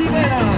y venas.